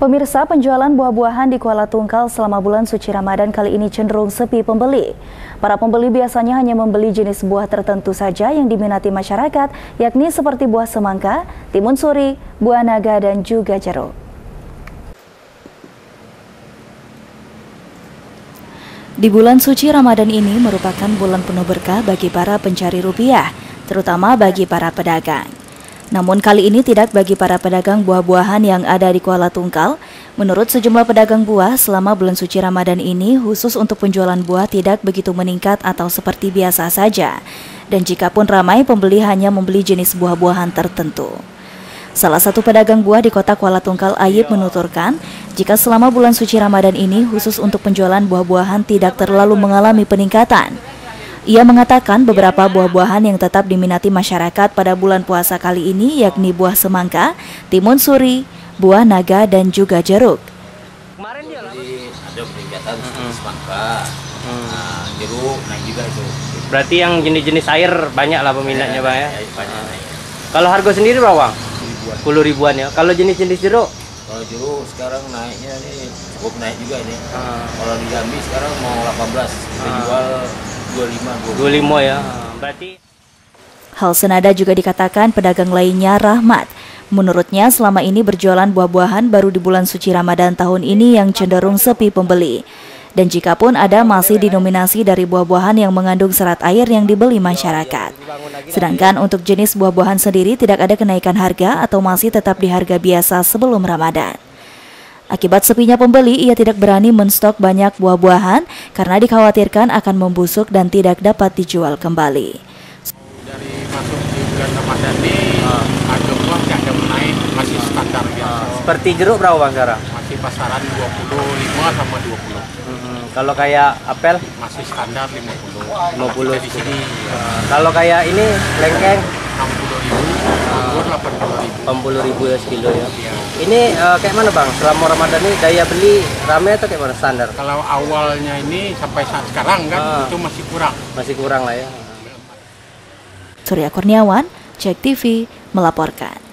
Pemirsa, penjualan buah-buahan di Kuala Tungkal selama bulan suci Ramadan kali ini cenderung sepi pembeli. Para pembeli biasanya hanya membeli jenis buah tertentu saja yang diminati masyarakat, yakni seperti buah semangka, timun suri, buah naga, dan juga jeruk. Di bulan suci Ramadan ini merupakan bulan penuh berkah bagi para pencari rupiah, terutama bagi para pedagang. Namun kali ini tidak bagi para pedagang buah-buahan yang ada di Kuala Tungkal. Menurut sejumlah pedagang buah, selama bulan suci Ramadan ini khusus untuk penjualan buah tidak begitu meningkat atau seperti biasa saja. Dan jika pun ramai, pembeli hanya membeli jenis buah-buahan tertentu. Salah satu pedagang buah di kota Kuala Tungkal Ayib menuturkan, jika selama bulan suci Ramadan ini khusus untuk penjualan buah-buahan tidak terlalu mengalami peningkatan. Ia mengatakan beberapa buah-buahan yang tetap diminati masyarakat pada bulan puasa kali ini yakni buah semangka, timun suri, buah naga, dan juga jeruk. Kemarin dia lah. ada peningkatan hmm. semangka, hmm. nah, jeruk naik juga itu. Berarti yang jenis-jenis air banyak lah peminatnya bang ya? ya banyak, hmm. Kalau harga sendiri berapa bang? Puluh ribuan ya. Kalau jenis-jenis jeruk? Kalau jeruk sekarang naiknya nih cukup naik juga ini. Hmm. Kalau di Jambi sekarang mau 18, kita hmm. jual 25, 25 ya. Berarti Hal senada juga dikatakan pedagang lainnya Rahmat. Menurutnya selama ini berjualan buah-buahan baru di bulan suci Ramadan tahun ini yang cenderung sepi pembeli. Dan jika pun ada masih dinominasi dari buah-buahan yang mengandung serat air yang dibeli masyarakat. Sedangkan untuk jenis buah-buahan sendiri tidak ada kenaikan harga atau masih tetap di harga biasa sebelum Ramadan. Akibat sepinya pembeli, ia tidak berani menstok banyak buah-buahan karena dikhawatirkan akan membusuk dan tidak dapat dijual kembali. Dari masuk di bulan Ramadan ini, uh, harga buah tidak ada menaik, masih standar biasa. Uh, seperti jeruk berapa bang sekarang? Masih pasaran 25 sama 20. Hmm, kalau kayak apel? Masih standar 50. 50 di sini. Uh, kalau kayak ini lengkeng? 60 ribu, uh, 80 ribu. 80 ribu ya sekilo ya. ya. Ini uh, kayak mana bang? Selama Ramadan ini daya beli rame atau kayak mana standar? Kalau awalnya ini sampai saat sekarang kan uh, itu masih kurang. Masih kurang lah ya. Surya Kurniawan, Cek TV melaporkan.